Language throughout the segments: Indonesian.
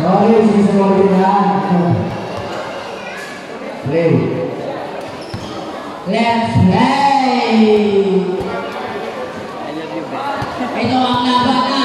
Sorry, sisimulihan. Play. Let's play! I love you. Ito ang laban na.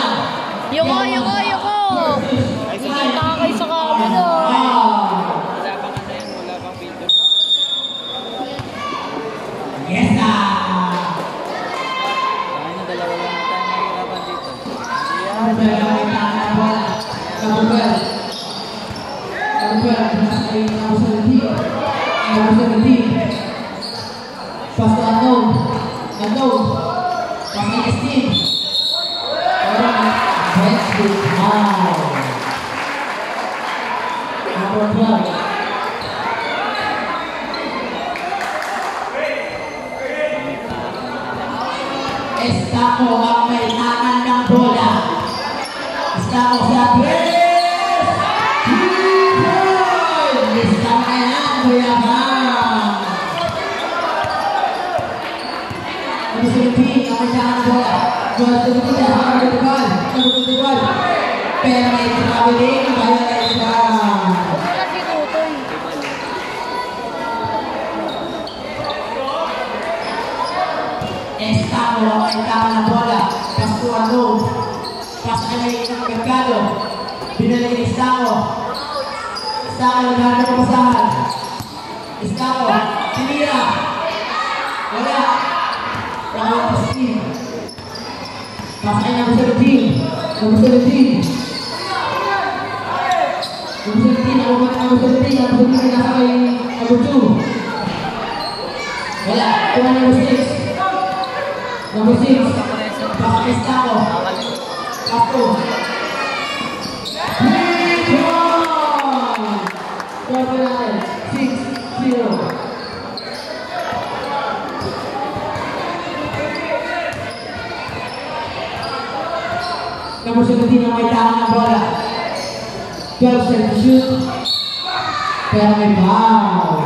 Wow.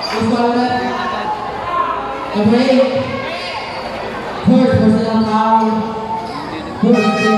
What's going on? Every third person on town, third person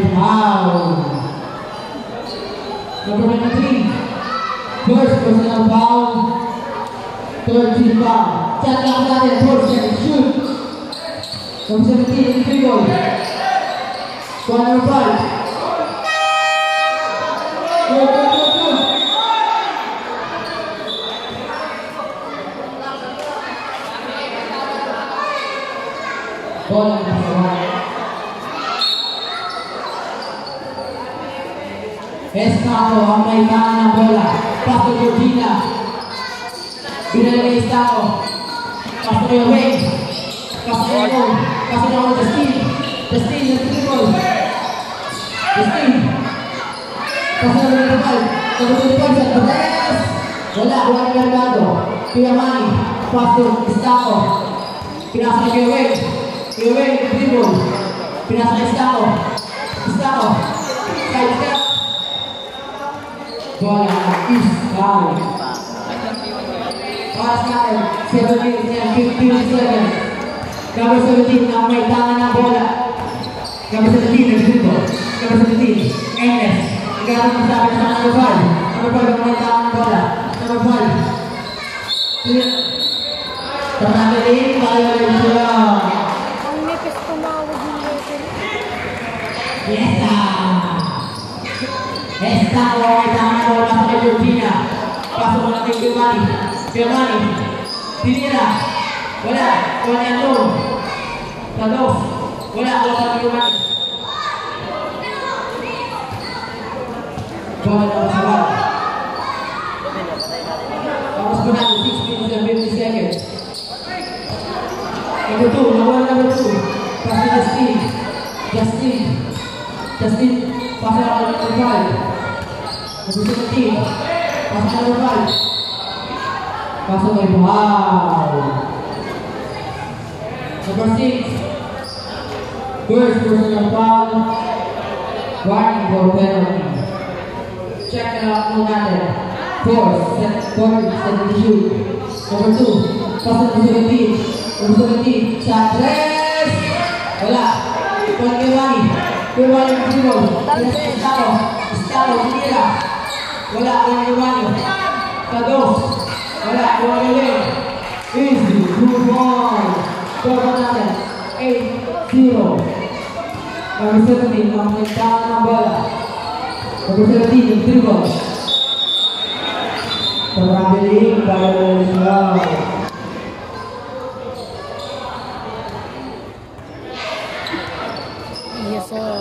Paulo. No problema 30. Dois profissional Paulo. Dois de Paulo. É de chute. Vamos repetir, incrível. Quando eu. Estado ang may tangan ng bola. Pasto Georgina. Binala ni Estado. Pasto kay Wayne. Pasto kay Aaron. Pasto na ako Justin. Justin, yung triple. Justin. Pasto na rin kapal. Pasto na rin sa Bates. Wala, wala ng Mercado. Kuya Manny. Pasto, Estado. Pinasa kay Wayne. Kuya Wayne, triple. Pinasa kay Estado. Estado. Side step. Bola is foul. Pass natin, 7 minutes and 15 seconds. Number 17 ang may tangan ng bola. Number 17, nag-dribble. Number 17, Enes. Ikaw ang sabi sa number 5. Number 5 ang may tama ng bola. Number 5. Traveling violation. Ang Esta o may tama ng bola sa kay Georgina. Pasok mo na kay Giovanni. Giovanni. To. Talos. Wala. Wala pa kay Giovanni. Bola sa bola. Tapos ko na 6 minutes and 50 seconds. Number 2, nawala number 2. Pass to Justin. Justin. Justin, number 5. Number 17. Pass to number 5. Pass away. Wow. Number 6. First personal foul. Warning for penalty. Check out natin. Four, set, four, set the shoot. Two, to number 17. Number 17, sa tres! Wala. Kuhan kay Wani. Kay Yes. Estado, tinira. Wala, kuhan kay Wani. Sa dos. Wala, Len. Easy, move on. Score natin. 8-0. Number 17, ang nagtaan ng bola. Number 17, yung dribble. Traveling violation. Yes, sir.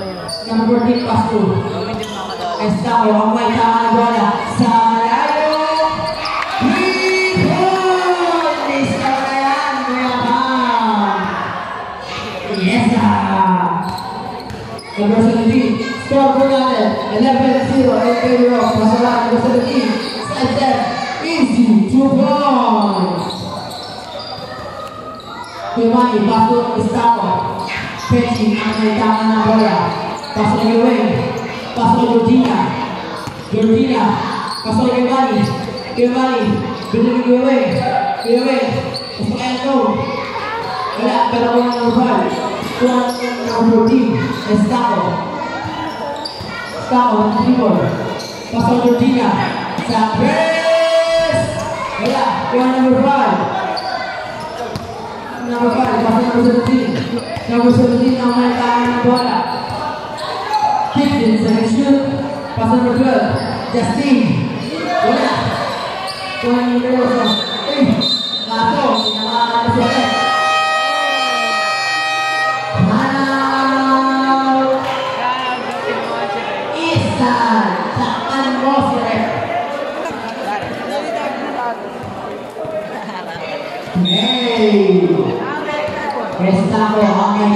Number 14, pass. estamos, vamos a estar ahora. Salario Rincón, Instagram, mi Y. El profesor de ti, Sport el el peligroso, Easy, Chupón. Giovanni, To Georgina. Georgina. Giovanni. Giovanni. Binigay Gawin. Gawin. Gusto kaya ito. Wala, pero wala ng ball. Kuha ng 14. Estado. Estado, dribble. Pass to Georgina. Sa press. Wala, kuha ng number 5. Number 5, pass to number 17. Number 17 ang ng. Shoot. Pass number 12. Justin. Ng number 1. Eh, kaso, sinamahan na siya ulit. Hanal. Isa. Saktan mo si Rep. Hey! Ang may tama ng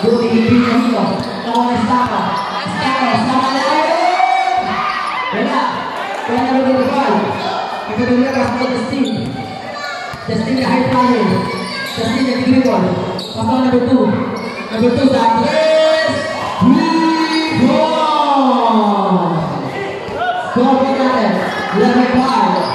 Buti hindi na dito. Tawa na Estado. Estado. Sama na layo. Wala. Tuan number 5. Nagkatuloy ka sa Justin. Justin na high flyer. Justin na dribble. Pasal number 2. Number 2 sa tres. Rebound! Score po natin. 11-5.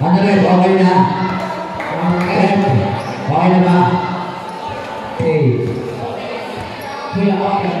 Các em có đây nè Các em có đây nè Thì Khi là có thể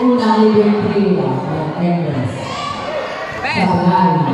Una libertad, la tengas. Sagrada.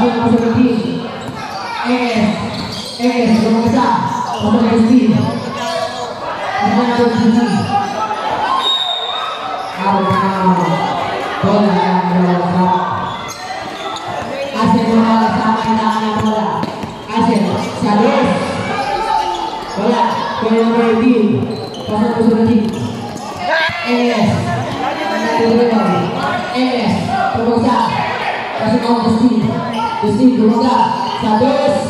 Abdul Nasruddin ES ES Romansa Romansa Romansa Romansa 大家，大家。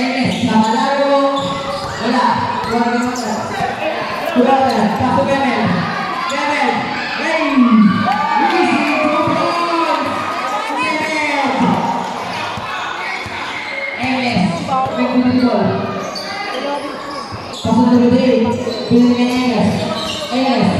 N, Cabalargo, hola, guarda, guarda, Capo Gemel, Gemel, ven, Luis, Capo Gemel, Capo Gemel,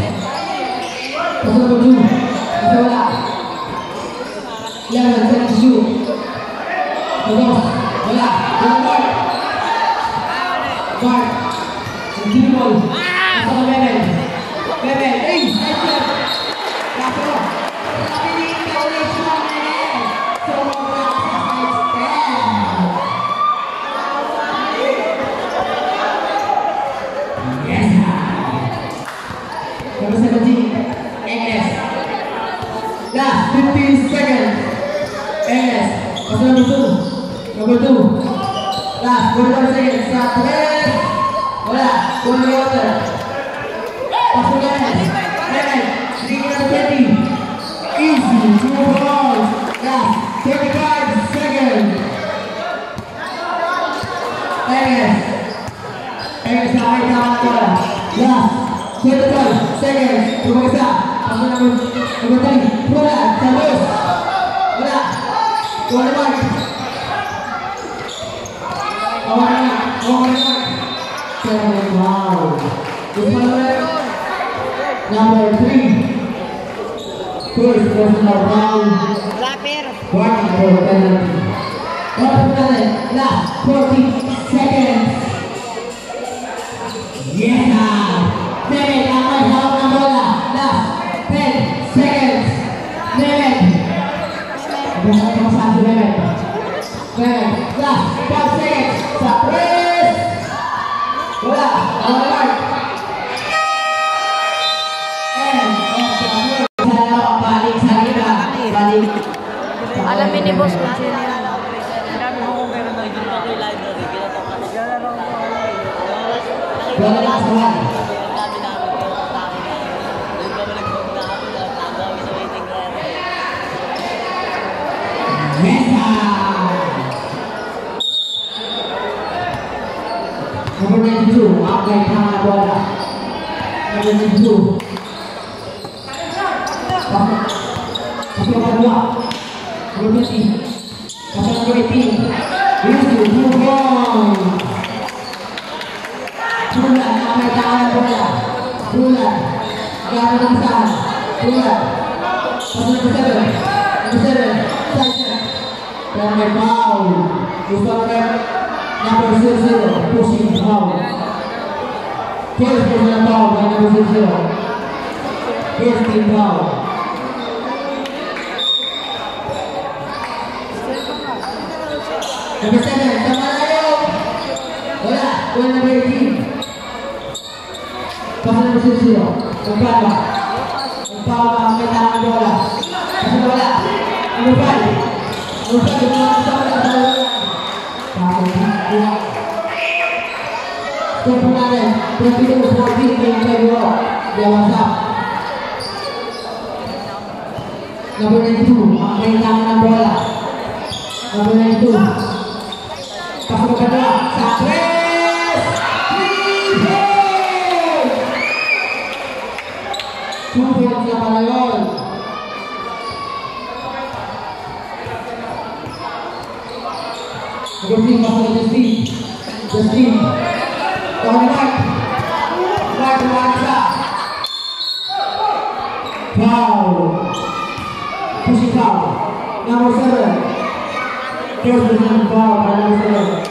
First is in foul by Lazaro.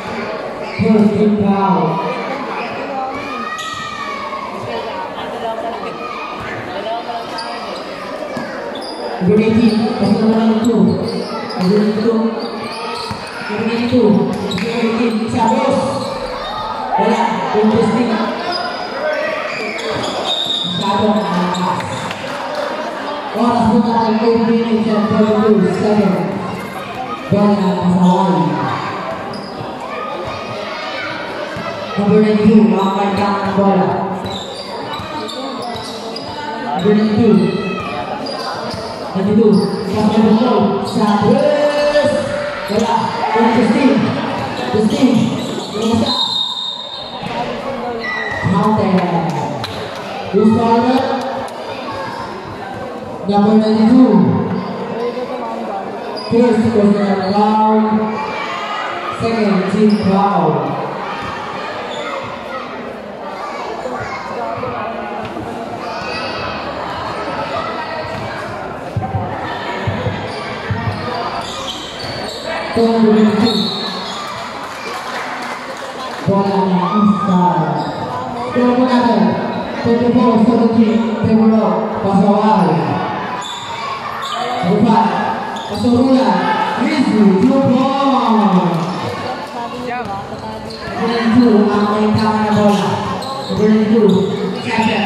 First in foul. Beriti, pasal orang itu. Ada itu. Beriti itu. Beriti, Sabos. Bola, interesting. Sabon atas. Orang suka yang berpindah dan berpindah. Sabon. Na ang 8 minutes and 42 seconds. Bola na pasaway. Number 92, makakanta ng bola. Number 92. 92, kasama ng flow. Sa press! Wala, yung testing. Testing. Yung isa. Mountain. Who's started? Number 92. First was not loud. Second, Jim Cloud. Todo mundo Bola inside. Todo mundo Todo mundo, todo tem todo mundo, passou a área. Rindu, apa yang kau nak bola? Rindu, kaca.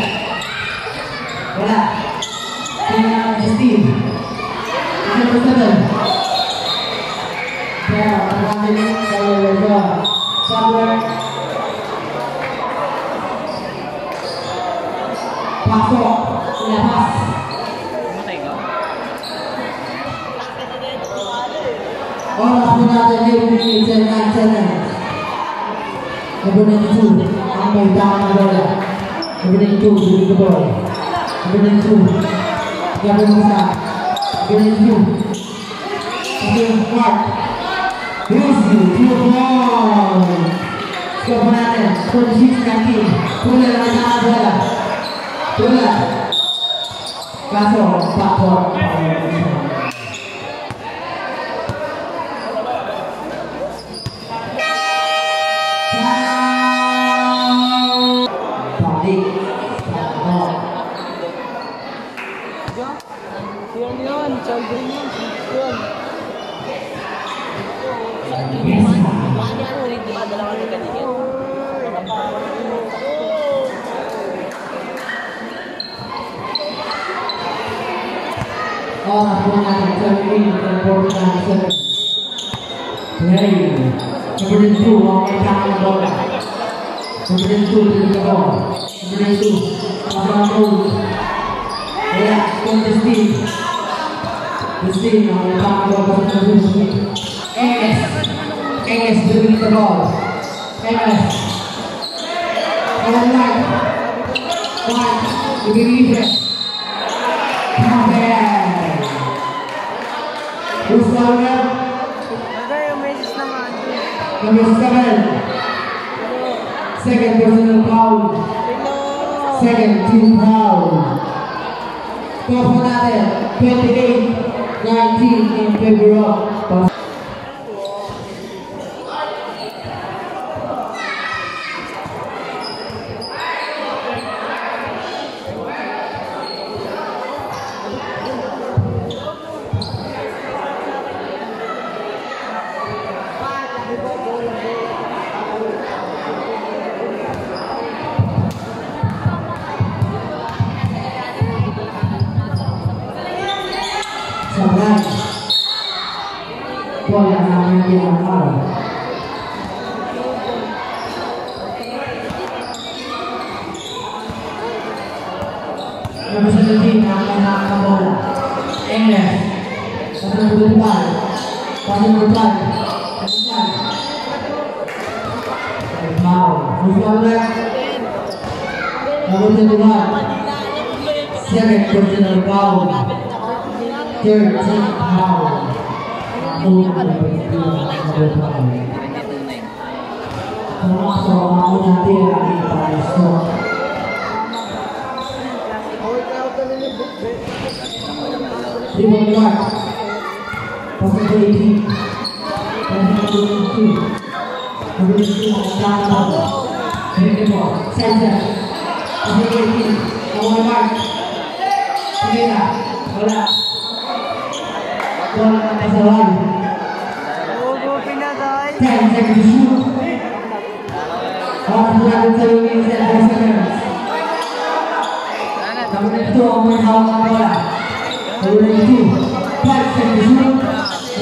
football. Bring it through. Gavin Musa. Bring it through. Bring it through. Rizky, football. Kebenaran, kunci sekali. Pula dengan tangan bola. Pula. Kasol, Pak essere lei la gioventù non è tanto la gioventù di Dio la gioventù avrà molto era contestino destino non è tanto la gioventù Enes Enes di Dio Enes Enes Enes Enes Enes Enes Руслана. Number seven. Second personal foul. Second team foul. Top 28, 19 in February. Team foul. Ako number foul. Termasuk ako natin ang iparesto. Dribble guard. Pasok ko 18. Number 22. Number 22 ang tama. Dribble mo. Center. Pasok ko 18. Number guard. Sige na. Wala. Wala na kasawan. Ten seconds to shoot. Oras na natin sa yung set of seconds. Number 2 ang may hawak ng bola. Number 2. Five seconds to shoot.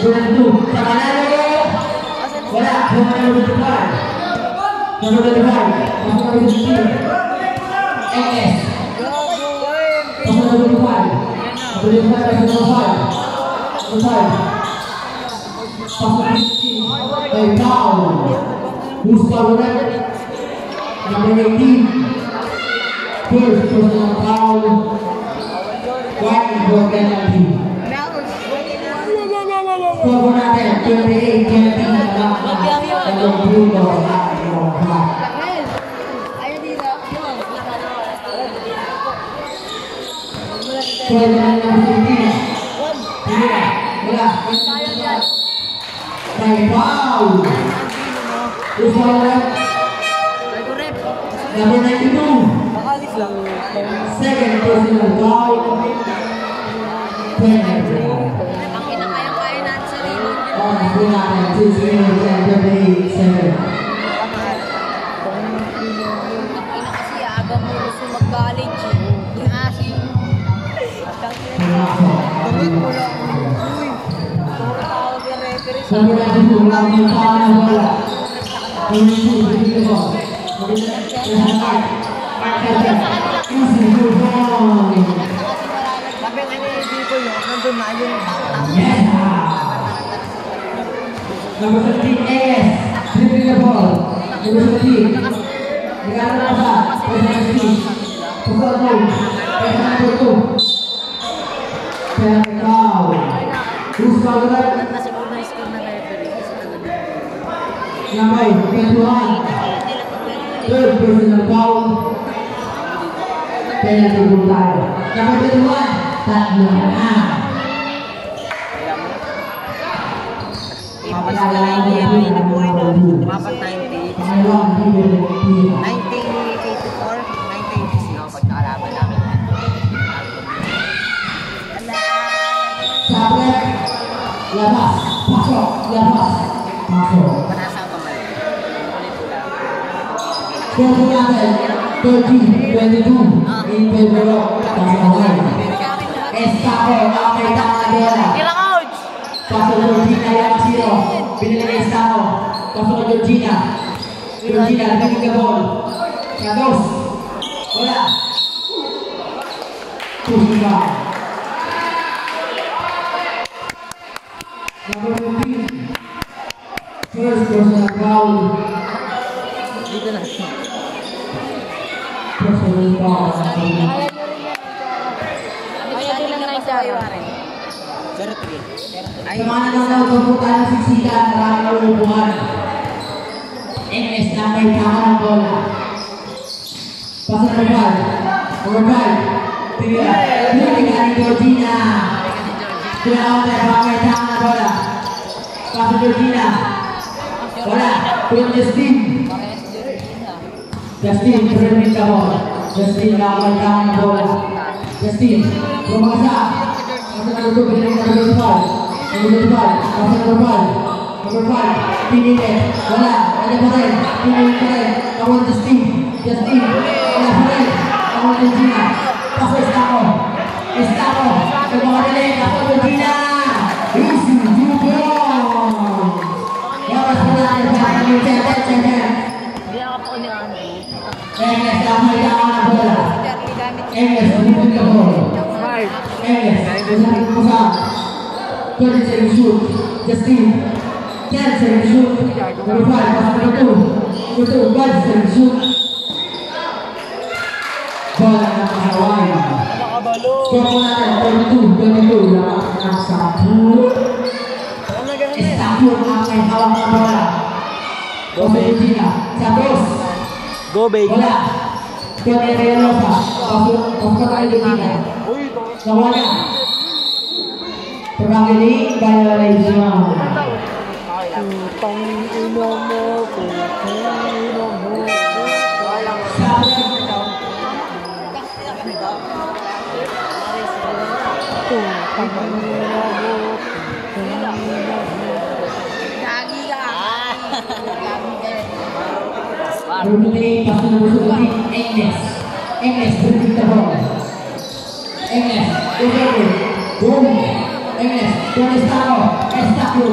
Number 2. Sa manalo. Wala. Number number 25. Number 25. Pasok number 16. Sacrifici e Paolo, Buscalore, la Benedì, questo sono Paolo, quando vorrei la vita. Con una testa la vita, la vita, la vita, Wow! Who's the other? Number 92. Second person of God. Tenor. Oh, we got it. Two, three, and 37. Number 92, wala akong tawa ng bola. Number 2, bigyan ko. Number 9, Mark. Mark Helton. Easy good ball. Sabi nga ni Bibo yun, nandun na yung Yes! Number 15, AS. Dribbling the ball. Number 15. Nagkala na sa. Number 15. Pusat mo. Pesa number 2. Penalty foul. Who's là bảy kẻ thứ hai tôi biểu diễn là bao đây là tình huống tài là bảy kẻ thứ hai tại nhà a Hãy subscribe cho kênh Ghiền Mì Gõ Để không bỏ lỡ những video hấp dẫn Po natin. 30, 22. In favor of Tasaway. Estako. Ang may tama bola. Kila coach! Pasok Georgina ni Estako. Pasok kay Georgina. Georgina, bigay ka ball. Kados. Hermanos, autobús necesita la lugar en esta mercado bola. Pasa por favor, por favor. Mira, mira que Georgina. La otra va a mercado bola. Pasa Georgina. Hola, con Justin. Justin. Justin, la mercado bola. Justin, ¿cómo a. Number 5. Pasok number 5. Number 5. Pinili. Wala. Wala pa rin. Pinili pa rin. Kawan Justin. Justin. Wala pa rin. Kawan Georgina. Pasok Estako. Estako. Nagmamadali. Pasok Georgina. Easy. Two ball. Oras po natin sa ating center, center. Hindi ako po ni Andrew. English, tama yung tama na bola. Bumibig ka po. Five. English, usahin mo sa 20 second shoot. Justin, 10 second shoot. Number 5, pass number 2. Number 2, 5 second shoot. Bola ng Hawaii. Nakabalo. Score po natin, 22, 22. Lakas ng sampu. Ano na ganun eh? Estadio ang may hawak ng bola. Regina, Santos. Go, baby. Bola. Tony Realosa. Pasok, pasok kay mo. Sabi Putang ina mo, putang ina mo. Gagi ka. Rumuli, pasok ng Rumuli, Agnes. Agnes, bumili ka ball. Agnes, over. Boom. es un estado estable,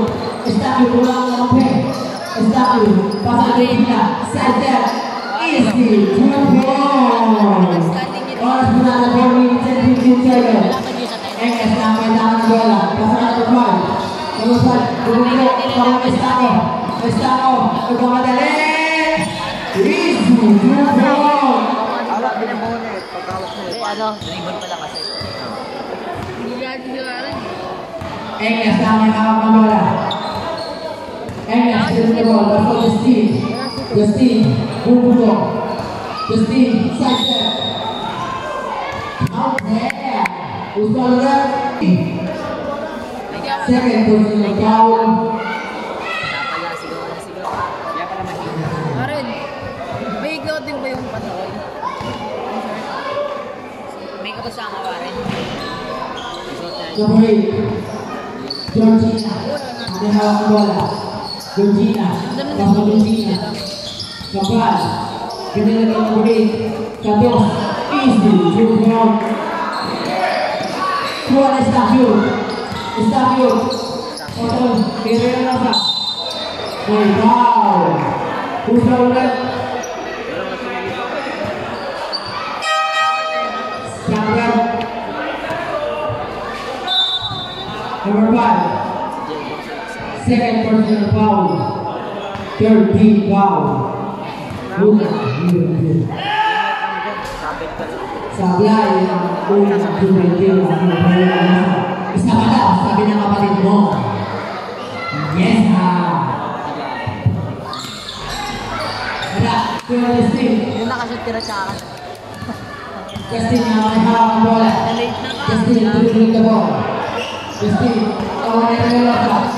estable durante la mujer, pues, estable, pasadita, saltar, easy, triunfo. Ahora es una labor muy inteligente y chévere. En esta meta angola, pasará por mal. Vamos al grupo, como estamos, estamos, como de ley. Easy, triunfo. Ahora viene Bonet, para acá. Bueno, na may hawak ng bola. Enges, shoot the ball. Pasok Justin. Justin. Bumbuko. Justin. Side step. Out there. Second foul. Na sigaw. Kaya pala mahina. Karen, may ikaw din ba yung patrol? May kapasama ka rin? Number 8. Georgina. May hawak ng bola. Georgina. Pasok Georgina. Kapal. Pinilagay ng number 8. Kados. Easy. Two point. Kuha na Estacio. Estacio. Otol. 14 pounds, 13 pounds. Una, divertida. Sabi ay, una, divertida. Isa ka daw, sabi ng kapatid mo. Yes, ha! Wala, tira kasi. Una kasi tira tsaka. Kasi nga, may hawak ang bola. Kasi, tuloy-tuloy ka bola. Kasi, awan na yung bola.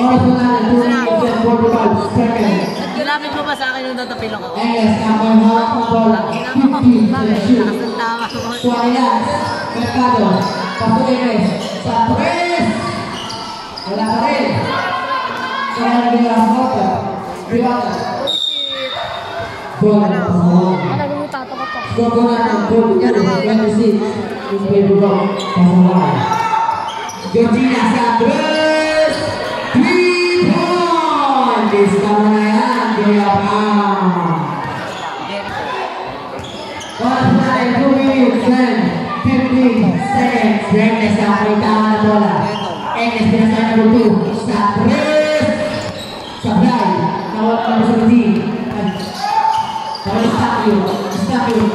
Oras mo natin, 2 minutes and 45 seconds. Nagkilapit mo ba sa akin nung natapilok ako? English, ang may hawak ng bola. 15 to shoot. Ang tama ko. Suarez, Mercado, pasok English, sa tres. Wala pa rin. Kaya nagbilang Mota, Ribata. Bola ng pasawan. Ano mo tatakot ka? Score ko natin, goal, 26. Yung baby rock, pasawan. Georgina sa tres. Three point! Discount na yan, Kuya Pam. Oras na ay 2 minutes and 15 seconds. May tama na bola. English pinasa number 2. Sa tres. Sablay. Nawala number 17. Nawala Statue. Statue.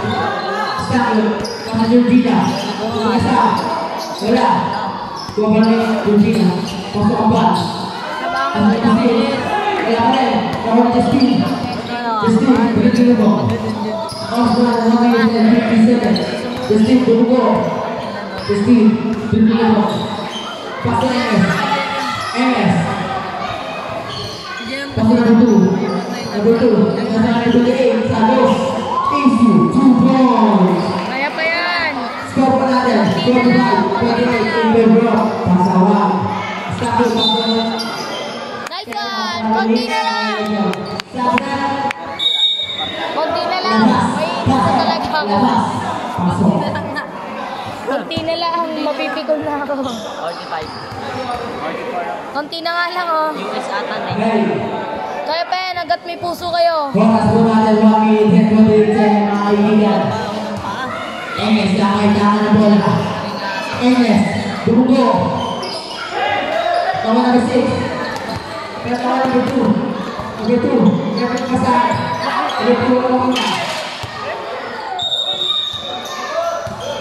Statue. Kasa Georgina. Kasa. Wala. Kuha pa rin Georgina. Pasok ang ba? Pasok ang Justin. Wala pa rin. Nawala Justin. Justin. Bigyan mo. Off na 1 minute and 50 seconds. Justin, bumugo. Justin, bigyan mo. Pasok English. English. Pass to number two. Number two. Pass to number eight. Santos. Easy. Two points. Kaya pa yan. Score pa natin. pwede na i-interview. Sabi pa ko. Nice na lang! Sana! Kunti na lang! May isa talaga ako. Pasok. Kunti na lang, mapipikon na ako. 45. Kunti na nga lang, oh. US atan eh. Kaya pa yan, hanggat may puso kayo. Bukas po natin mga kinitin ko din sa mga kaibigan. Yes, kakaitangan po lang. Enges, dumugo. Tawa number 6. Pero tawa number 2. Number 2. Number 2 kasal. Number 2 ako muna.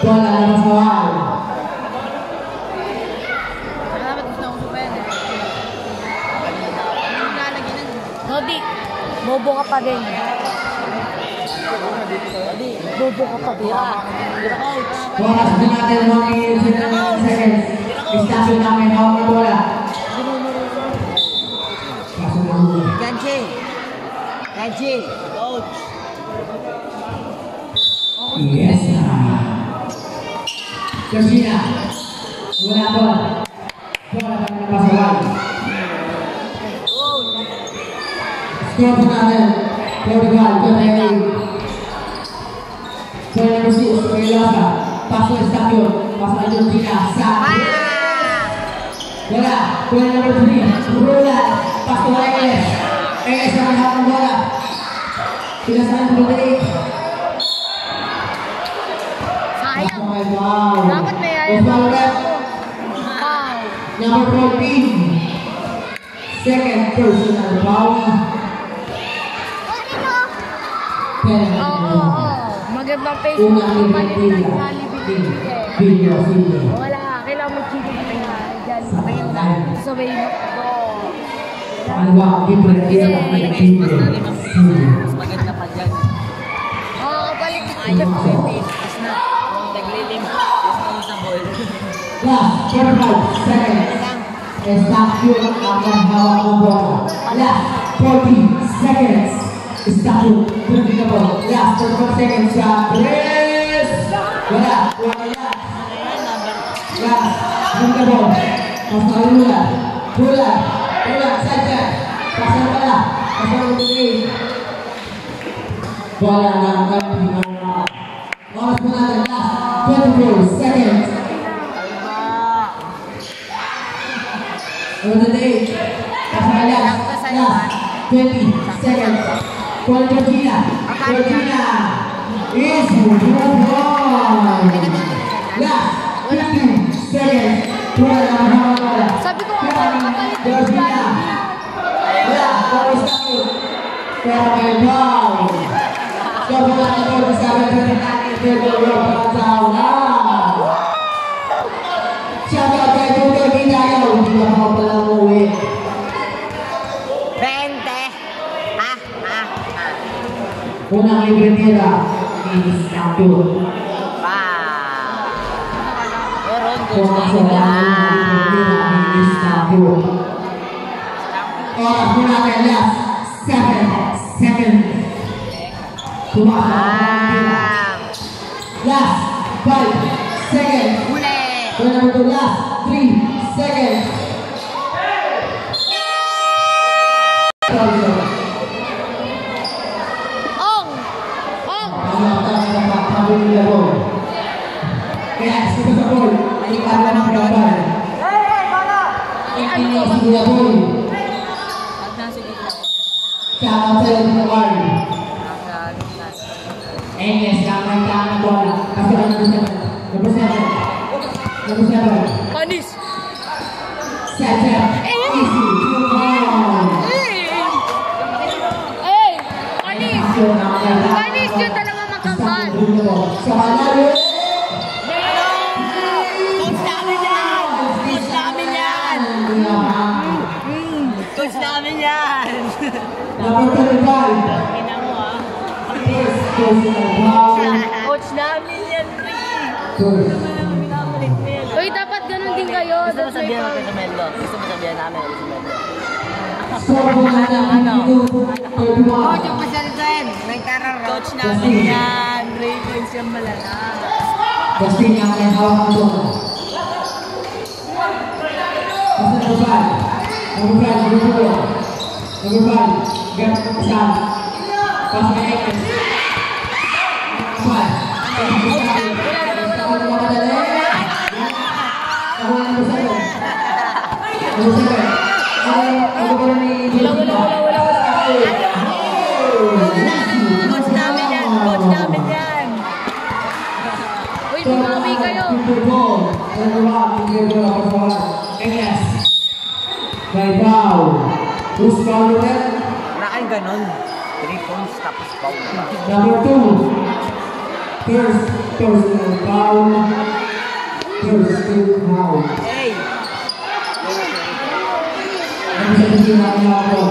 Bola labas bawal. Nodi, bobo ka pa din. Nodi, bobo ka pa din. Oras po natin 1 minute 10 seconds. Bola. Bola. Bola. Portugal, 28. Bola number 6, Maylasa. Paso Estacio. Paso na Georgina. Sa. Bola. Bola 3. Bola. Paso na English. English naman hawak ng bola. Pinasahan 28. Sayang. Oh my God. Dapat may ayaw. Osvaldo Rep, Wow. number 14. Second foul. Ten. Oo, oo, oo. Magandang Sa ibang Facebook, hindi pa rin nag-alibili eh. Wala, kailangan mag-chili pa rin. Diyan, patayang na. Sa way mo ko. Alwa, kipretia na kay Pinyo. Mas maganda pa dyan. Oo, kapalik ka. Ayaw ko yung Tapos na, naglilim. Tapos na sa ball. Yeah, careful. Second. Estapyo ang hawak ng bola. Last, 40 seconds. Berhenti na bola. Last, 45 seconds Chris. Wala, wala yan. Last, berhenti na bola. Mas bola. Bola, bola, saja. Pasal bola. Pasal bola. Bola lang kami di mana. Po natin last 24 seconds. On the day, pasal last, last 20 seconds. Kuala Georgina, is. Last 15 seconds. Kuala lang bola. Sabi ko, kapalit. Georgina. Rock tawanan. Shout out kay ah. Unang libre nila, is Abdul. Pa. Meron Kung gusto ang sa nila. libre nila, is Abdul. Oras mo natin, last 7 seconds. Tumakbo ang nila. Ah. Last 5 seconds. Kasal. Sa Malawi. Coach namin yan! Coach namin yan! Coach namin yan! Coach namin Uy, dapat ganun din kayo. Gusto mo sabihin natin sa Mendo? Gusto mo sabihin namin sa Mendo? Ano? Ano? Ano? 32, 31. Coach, namin yan. Ravens yung malala. Justin hawak ang. Number people and the rock people of the world. And yes, may bow. Who's bow ulit? Wala kayong ganun. Three points tapos bow na. Number two. First, first and bow. First and bow. Hey! Ang sabihin natin ako,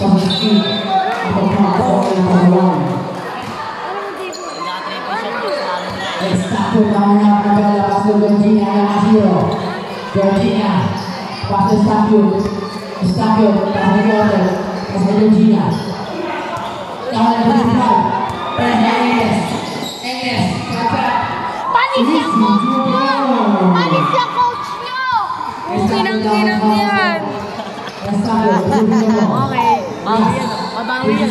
pag-sip, ako pa ako ang pagawang. Exacto, tama na ako. Georgina yang masih Georgina, pasal stadion, stadion, pasal Jordan, pasal Georgina. Tahun yang berdepan, PNS, NS, Kaca, Panis yung coach nyo! Panis yung coach nyo! Kinang-kinang yan! Stadion, Georgina. Okay. Bawi yan. Mabawi yan.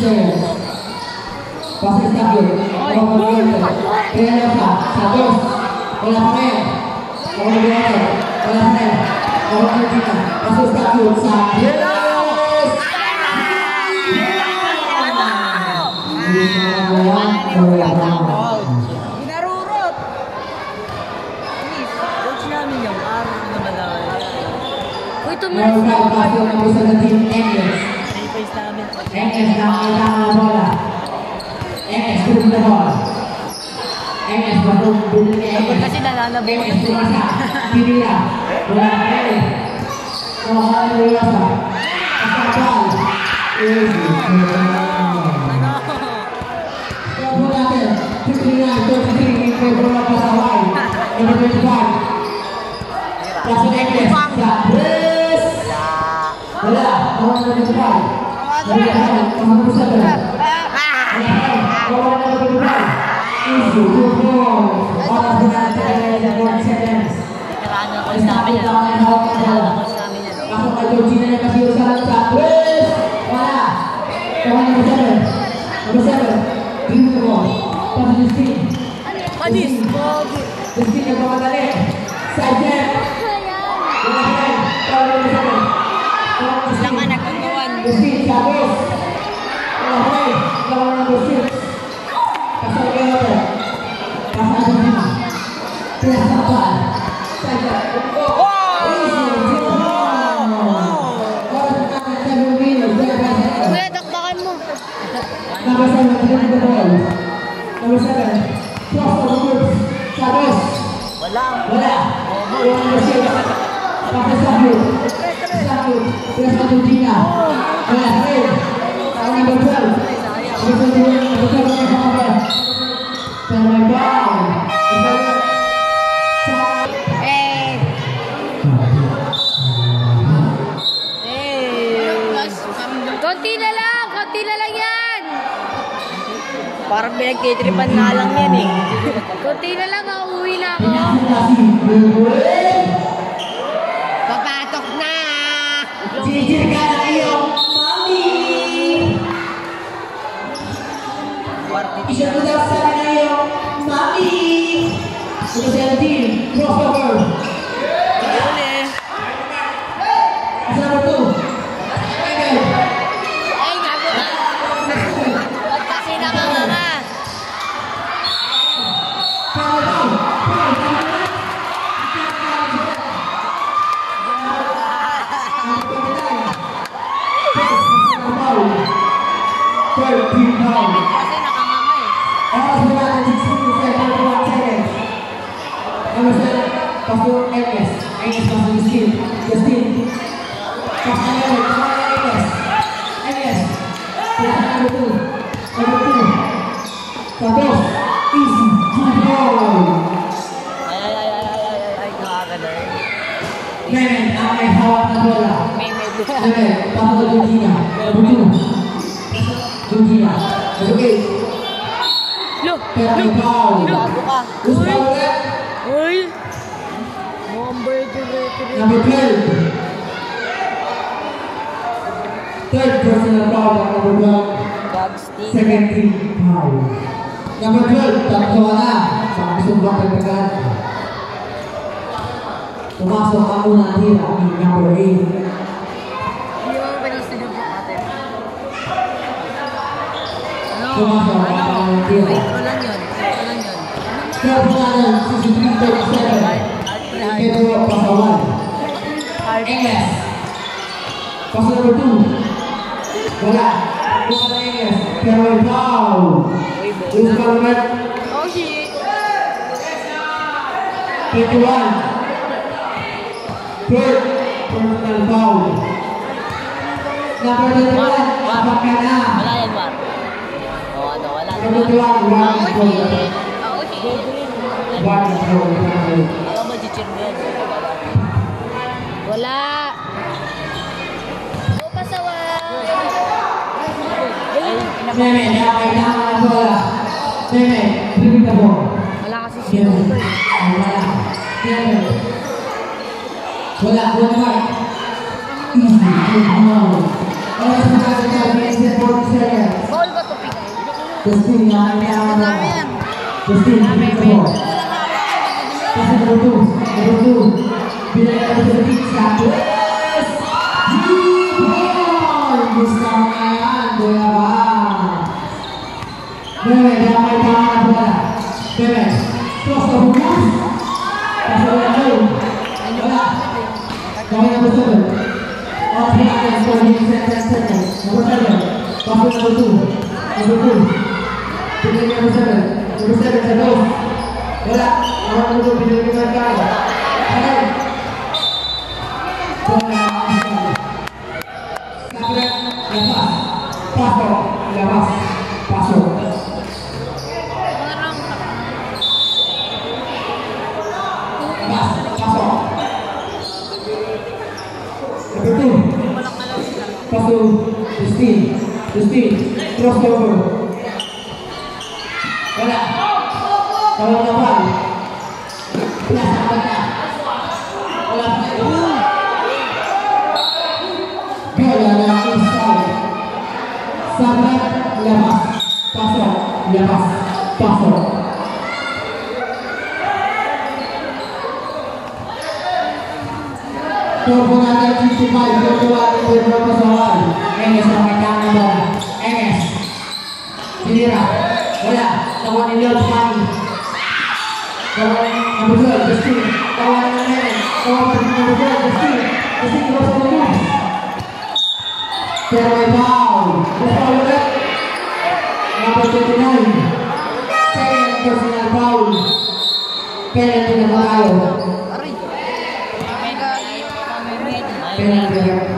Pasal stadion, bola pemain, bola Georgina, pasal stadion, satu. Pinarurot! Please, coach namin yung araw na. Uy, ng team na bola. Na bola. Kasi. Bola NS. Bola dewasa. Asal Easy. Ano? Bola natin. Pinila. Ito sa tingin ko bola pasaway. Number 25. Pasok NS. Sa Bres. Wala. Bola number 25. Number 25. Number 7. Karaan ng coach namin yan. Karaan ng coach namin yan. Panis! Number seven, take the ball. Number seven, cross over groups. Chavez. Wala. Wala. Number six. Pakai Sabio. Sabio. Terus Argentina. Wala. Hey. Tahun number 12. Number 12. Number 12. Number Parang pinagtitripan nga lang yan eh. Konti na lang, mauwi na ako. Papatok na! Jijir ka mami. Isa ko daw sa iyong mami. Number 17. Crossover. Paola. Okay, Paola Dudina. Budu. Dudina. Okay. Look, look, look. Gusto ka ulit? Uy. Number 12. Number 12. Third personal foul, number 12. Second team foul. Number 12, tatlo na. Sa kusong bakit. Unang tira. Wait ko lang yun. Wait ko lang yun. Third channel, 6337. Pedro Pasawan. English. Pass number 2. Wala. Wala na English. Pero may foul. Who's foul ulit? Oh shit! Third, personal foul. Number 21, abang ka. Wala yan, War. O oh, ano, wala. Number 21, one goal. One goal. Ako mag-cheer mo. Wala. Meme, nakakailangan ang bola. Meme, pinita mo. Wala kasi siya. Wala. Meme. Kuya ba? Bebe, damay tama na bola. Bebe, cross the hook. Pasok na yun. Wala. Kami number seven. Off the against for him, second second. Number seven. Pasok number two. Pasok. Parang Lepas, pasok. Number two. Pasok, Kanya. Wala pa. Bola inside. Sabat, lepas. Pasok, lepas. Turbo natin 55, 31, Pedro Pasawan. Enges na may tangan MS mendapatkan bola MS Indira bola. Lawan Indira Usmani lawan nomor Besti lawan MS lawan nomor 2 Besti Besti keluar sebelumnya Fairway foul Fairway foul Number 29 Second personal foul Penalty number 5 Penalty number 5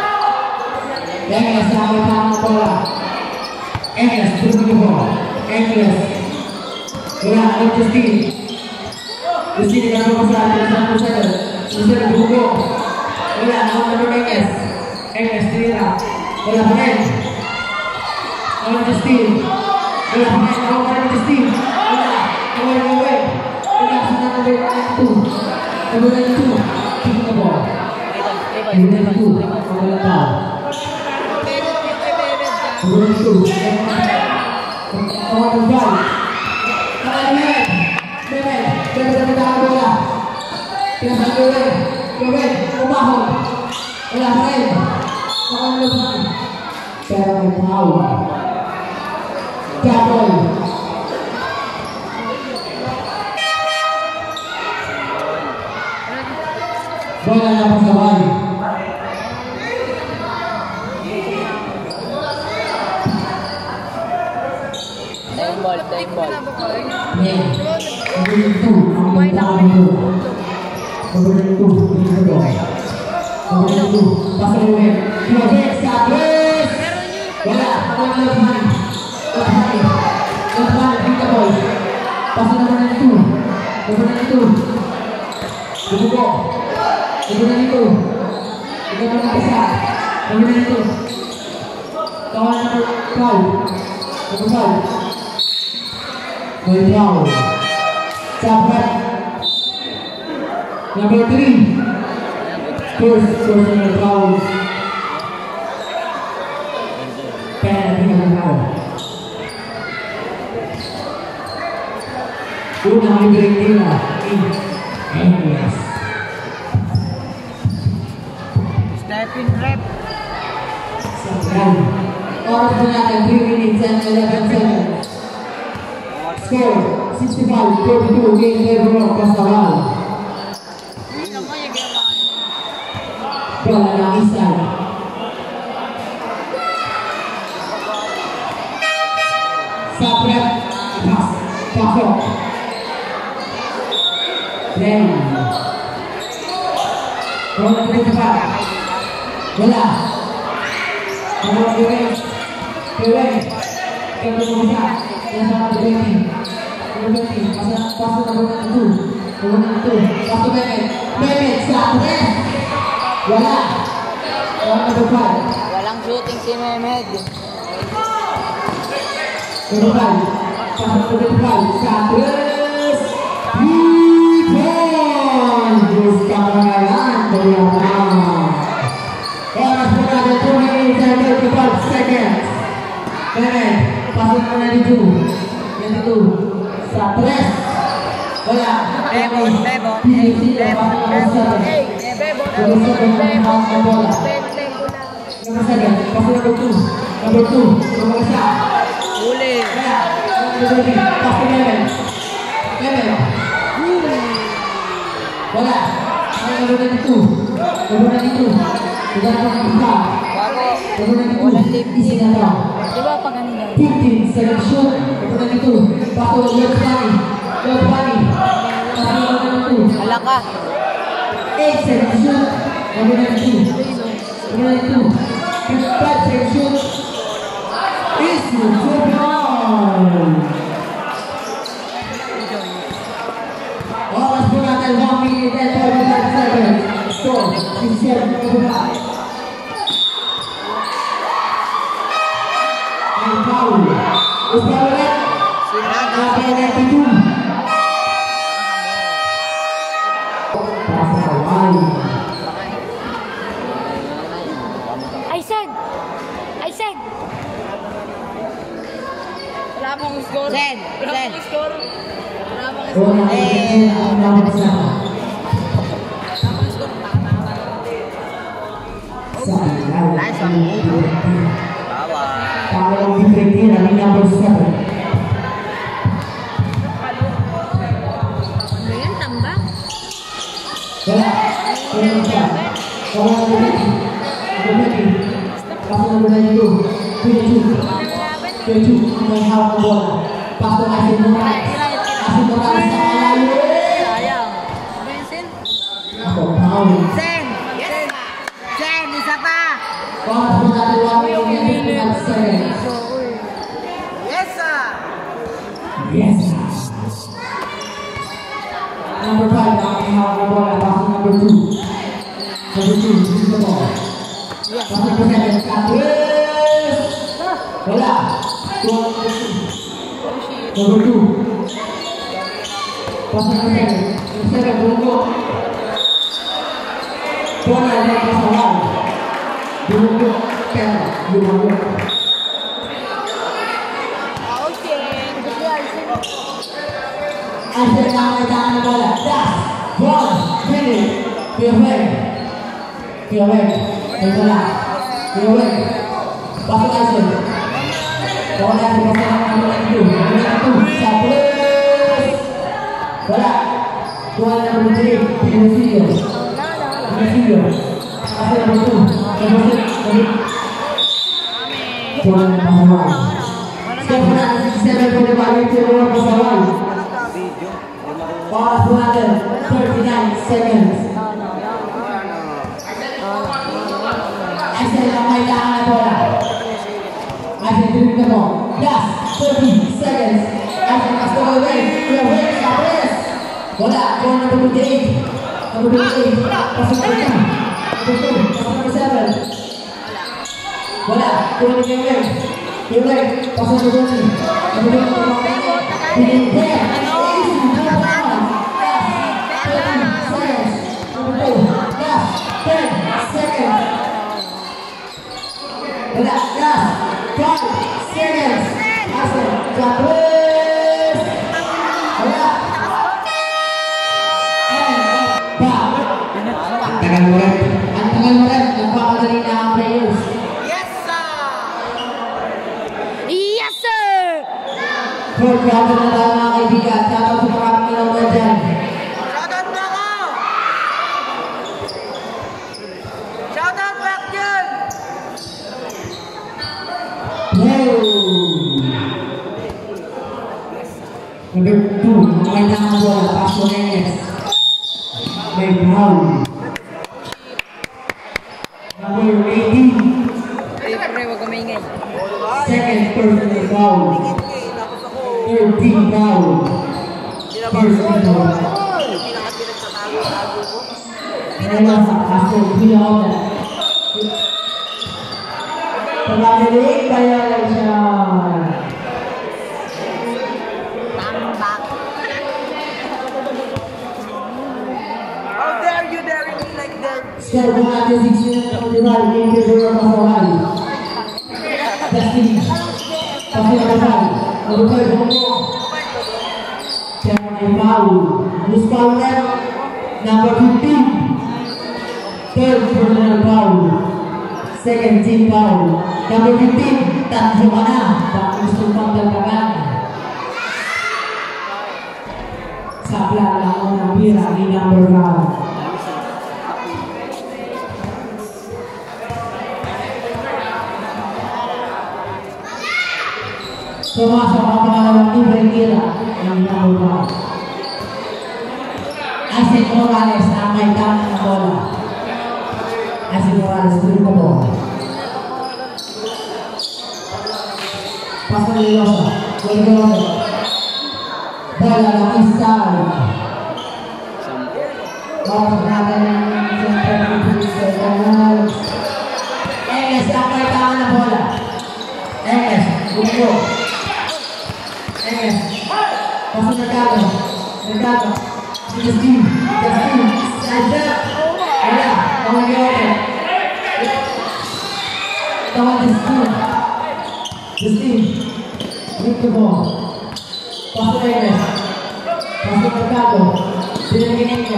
ang unang tira dito sa team. Seven, kami tama na bola. Seven, wow! Pero wala. Sayang na yan. Grabe yung Shit. English sampai tangan bola. English turun di bawah. English. Bola ada Justin. Justin dengan satu saja. Justin dihubung. Bola nomor nomor English. English tira. Bola Justin. Bola Justin. Bola nomor. Bola revive. Bola. Through two. Kawan Ivan. Kawan Ivan. Bebel. Bebel dari dalam bola. Kita sambil Bebel. Bebel. Obaho. Ela Bebel. Kawan Ivan. Sekarang tahu. Double. Bola dapat kembali. Ko. Pasok number two. Number two. Dito ko. Gonyong Sahabat Number 3 First personal foul Penalty number foul Una libretina Endless Stepping rep Sekarang Orang punya 3 minutes and 11 seconds Però se ci fai un po' di tu che interrono a questa palla. Prova la vista. Sapre, passa, fa fuoco. Prendi. Prova a fare. Voilà. Vamos a ver, que ven, que no nos da, que no nos da, pasok ng bola itu. Bola itu. Pasok Mehmet. Mehmet, sa prep. Wala. Wala na depan. Walang shooting si Mehmed. Depan. Pasok ke depan. Satres. Hipon. Gusta Pangalan. Ternyata. Oras berada 2 minutes and 35 seconds. Keren. Pasok ke yang. Satres. Bola. Bebo, bebo, Di sini bebo, bebo, Satres. hey, bebo, Berusaha dengan hal bola. Nomor pasok number two. Number two, nomor isa. Huli. Kaya, number three, pasok Mehmet. Mehmet. Wala. Ay, number twenty-two. Number twenty-two. Tidak ada Di ba pag ano 15 selection. Ito na nito. Bato, left line. Left line. Bato na nito. Ala ka. 8 selection. Bato na nito. Bato na nito. 55 selection. Is your football. Oras po natin 1 minute and 37 seconds. So, 17 minutes. Aizen! Aizen! Rabong score! Zen! Zen! Rabong score! Rabong score! Eh. Rabong score! Rabong score! Number 7. Ano yan? Tamba? Wala. Kaya siya. Wala na ulit. Bumati. Pasok na muna nito. Pinchu. Pinchu. May hawak na bola. Pasok Asin Morales. Asin Morales sa malayo. Sayang. Bensin? Foul. In the. 어서 저번째 여러분 Bergantung tangan kaibian, satu seorang minum dan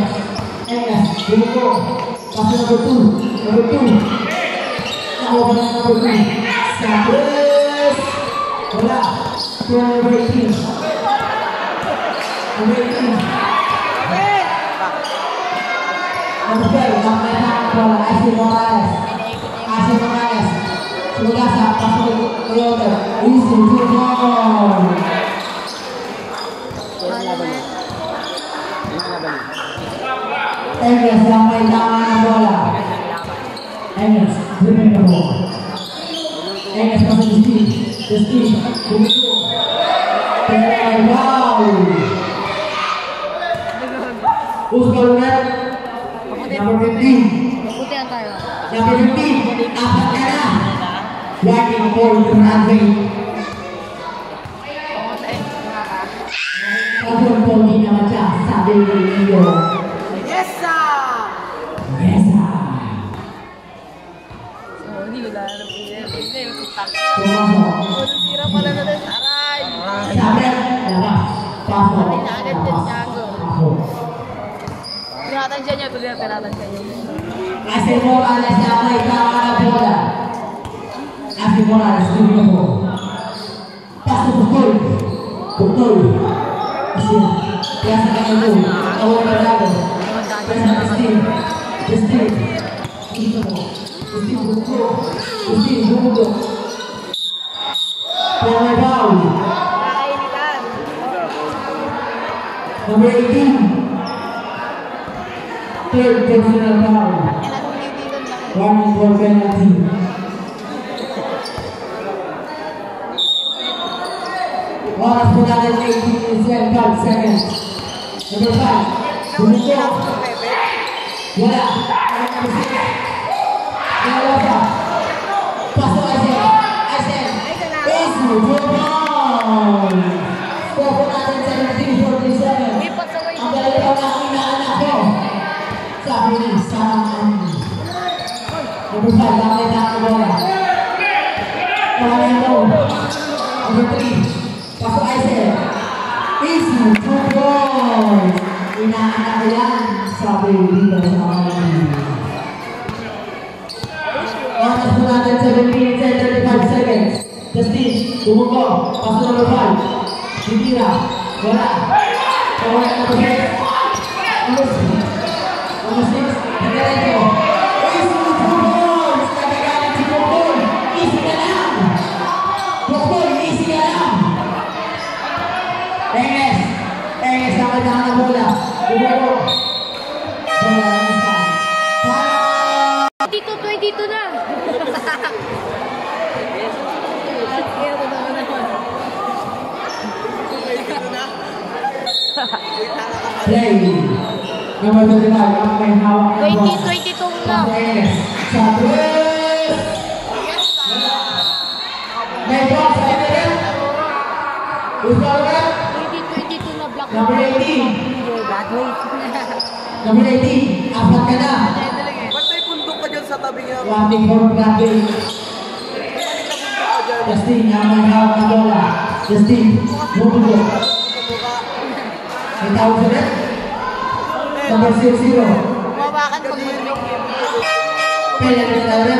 MS, Boko, Pasir nomor 2, nomor 2, Kawasan nomor 2, Sabes, Bola, Kebeki, Kebeki, Ambil, Kamera, Bola, Asi Morales, Asi Morales, Sudah, Pasir, Toyota, Isi, Sudah, Enes yang main tangan bola. Enes, dribbling the ball. Enes di di sini, Apa kena? Yakin gol berhenti. Before Allah, Allah, Final of the three. That's what I said. It's two points. Inaanak ko yan sa dito sa mga Oras po natin Enges, nakita ka na bola. Para 22, 22 na. Play. Number 25, ang may hawak ng 20, bola. 22 na. Pangres. Sa tres. May box sa itirin. Number 18. Number 18. Apat ka na. Ba't may bundok ka dyan sa tabi niya? Waiting for graduate. Balik na bundok ka. Justin, ang bola. Justin, bumulo. May tawag sa rin. Number 00. Bumabakan pag malamig. Kailan na?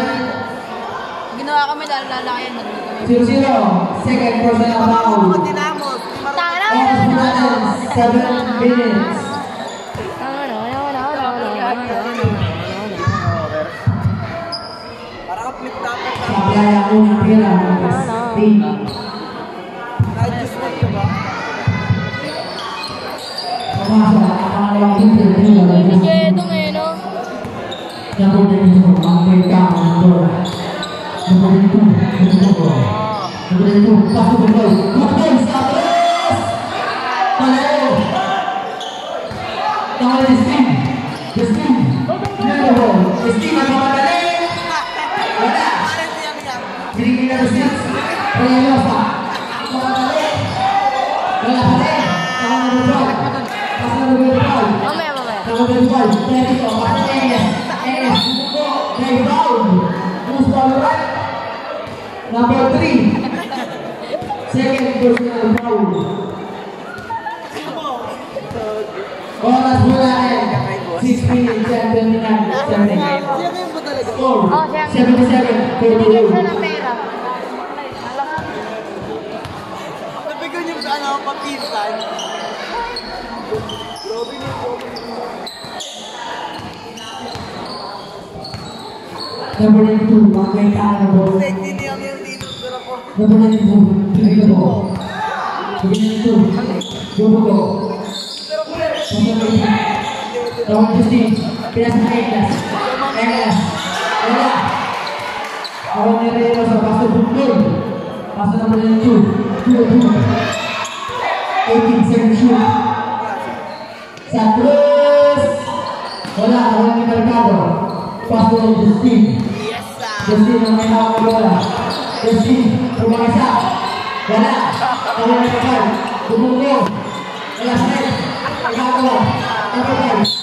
Ginawa kami dahil lalakayan mag 00. Second personal foul. Seven minutes. Thank you. Number 4, 16, nagmamadali! Wala! Talent yan yan. Binigay na dos hits. Reyosa. Mamadali. Wala pa rin. Tama na number 5. Pasok na number 5. Mamaya, mamaya. Number 12, Jericho, pasok na Enges. Enges, bumuko, may foul. Gusto ang right. Number 3. Second personal foul. Oras mo natin. 6 minutes and 29 seconds. Siya ngayon talaga? Score, Oh, siya. 77, Binigyan 42. siya ng pera. Nabigyan yung ano, papinsan. Grabe niyo po. Number 92, ang may kaya ng bola. Safety niya yung dito. Po. Number 92, Jericho. Number 92, Bumuko. Number 15, Pinas na Englas. Englas. Wala. Ako ni Reyno sa paso bukol. Paso number 92, 2, 2. 18 second shoot. Sa tres. Wala, ako ni Mercado. Paso ni Justin. Justin hawak ng bola. Justin, pumasa. Wala. Wala na kapal. Bumuko. Wala sa net. Nagagawa.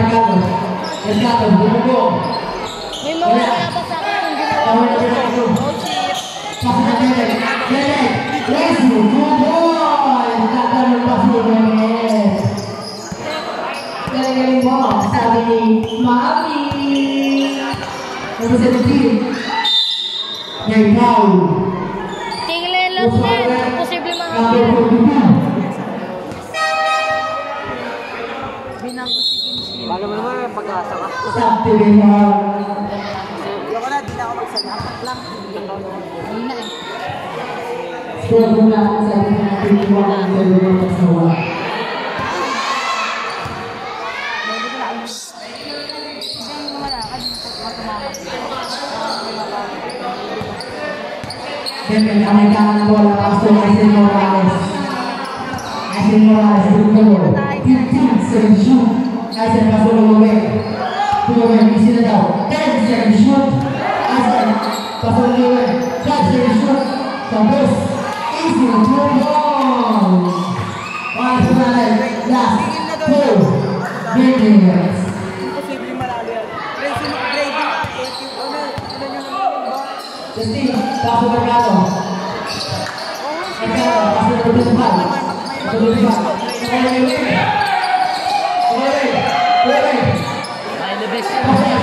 mercado. Mercado, bumbo. May mga laban sa akin ng ginawa ko. Ochi. Pakita niya. Yes, yes, bumbo. Mercado ng pasununes. Galing-galing mo, sabi ni Mami. Representative. Ngayon, Sakti rin mo. Ayoko na, di na ako magsalakot lang. Hindi eh. na eh. Kaya kung natin sa atin natin yung mga dalawang kasawa. Siyempre, ang may kanan po ang Pastor Asin Morales. Asin Morales, ito po. Tintin, servisyon. Asin Pastor Lomé follower ni sila daw. Kaya siya yung shoot. Asa, pafollower. Kaya siya yung shoot. Tapos, easy to long. Para sa natin, last, two, three minutes. Justin, kaso ba ka ako? Ikaw, kaso ba ka ako? Kaso ba ka ako?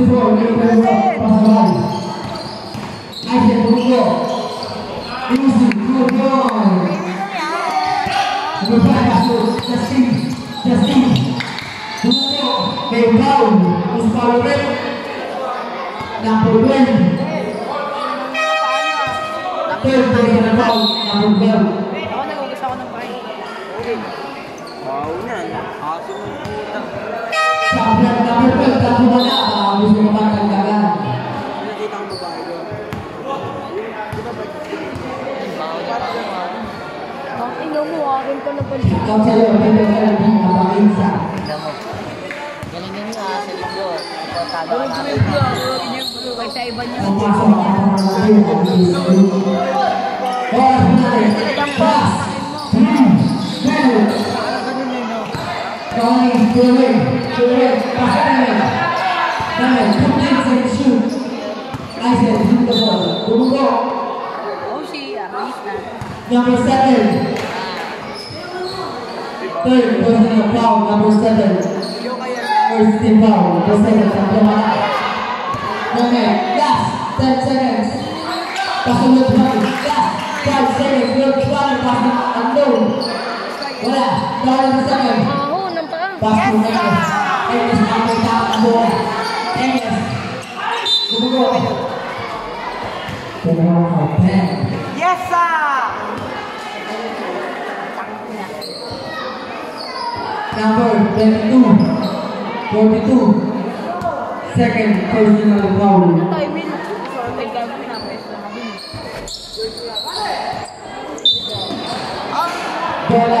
futebol, ele pegou para mais. Aqui é o gol. Isso, o gol. Meu pai passou, assim, assim. O meu Paulo, os Paulo Bem, Napo Bem. Todo o meu Paulo, Napo Bem. Maunan, aku mengutang. 20 seconds. Score, 81, 54, 84, Pascual. Aizen, Bungo. Uzi, good boy. Number five, Pastor, Justin, Justin. Bungo, may foul. Is foul red. Number 20. Third personal foul, number 12. Ako nagugas ako ng pain. Wow na. Aso ng putang. Sabi ng number 12, tatlo na na. Baka gusto mo pa tagdagan. Nakita ang babae doon. Ang ino mo, akin ka na pala. Ikaw sa. con của mình của mình bản thân mình là mình không nên dân sự, ai sẽ thân tâm hồn đúng không Number seven. Third person of foul, number seven. First team foul, number seven from Kamala. Okay, last 10 seconds. Pasang the point. Last 5 seconds, we'll try to pass it unknown. Wala, down in the second. Aho, nang pa. Pass to Enges. Enges na may tama ang bola. Enges. Bumugo. Dalawa ka, pen. Yes, sir! Number 22. 42. Second personal foul. Tayo, Will. Sorry, gagawin namin. Bola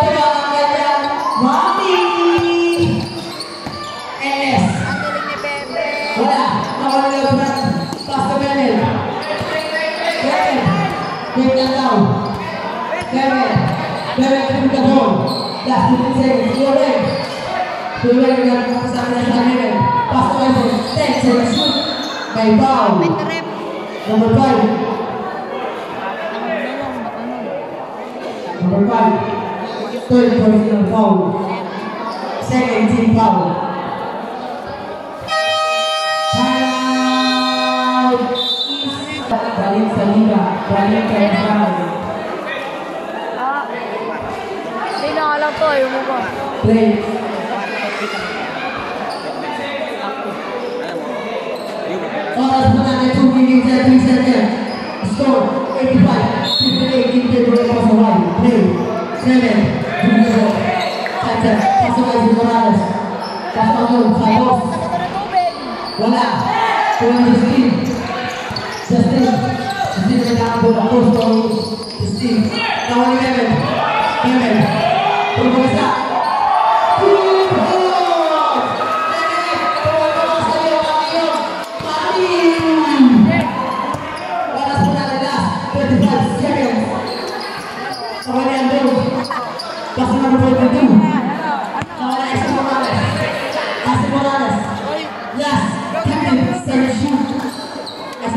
las finanzas de Dios. Primero que vamos a hacer pasó el tercer sur, Baibao, Number 5. Number 5. Third personal foul. Second team foul. Time out. Valencia Liga, Valencia Liga. ayaw mo ba? Play. Oras po natin 2 minutes and 3 seconds. Score, 85. 58, hindi ko rin pa sa 1. Play. 7. Dugo. Chacha. Pasok kayo si Morales. Pasok kayo sa boss. Wala. 216. Justin. Justin na nakabot. Apostles. Justin. Tawa ni Kevin. Kevin.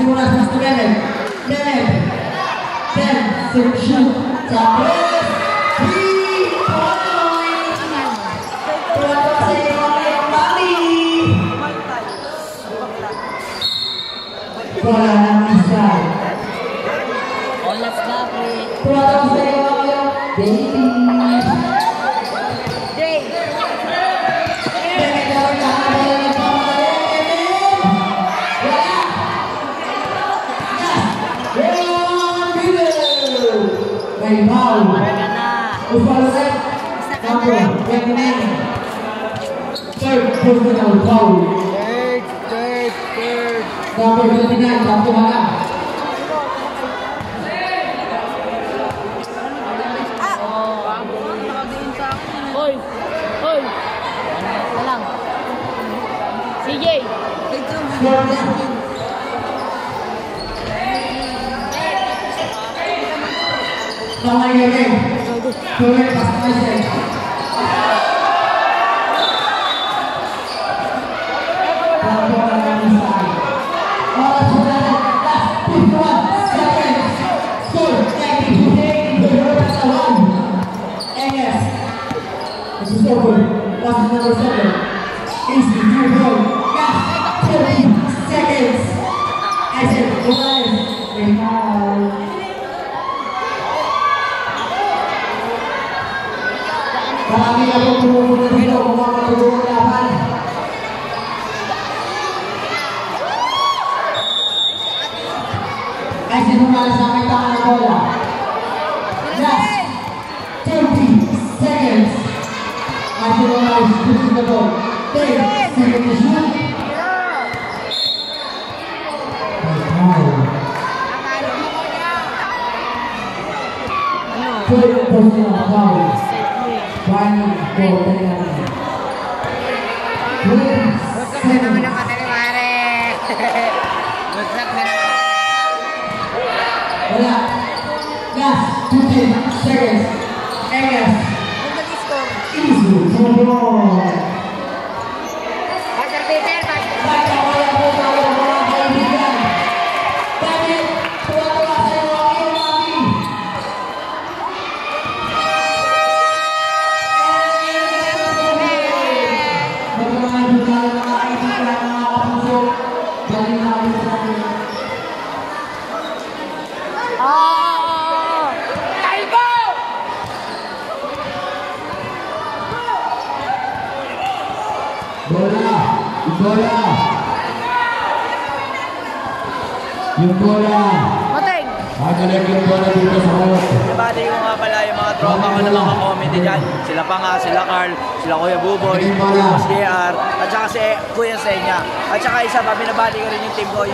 Segura as mãos together. Then, then, Serginho, tá bom? Kuala Nampisa. Kuala Nampisa, Dating. Thầy Paul Ufalset Kampung Yang Neng Thầy Paul và đội tuyển Việt Nam thắng cho Hà Lan ơi ơi cái lần gì gì cái tương Năm nay nghe nghe Tôi lên bắt máy xe forward. That's number seven. Easy, do roll. Got 30 seconds. As it was, they have. Kami akan mengumpulkan video, memakai video,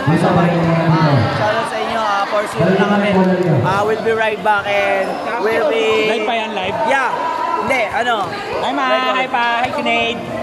kasabay. Ah, shoutout sa inyo, ah, 4-0 na kami. Ah, we'll be right back and we'll be... Live pa yan, live? Yeah. Hindi, ano? Hi, ma! Hi pa! Hi, Sinead!